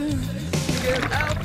You get out.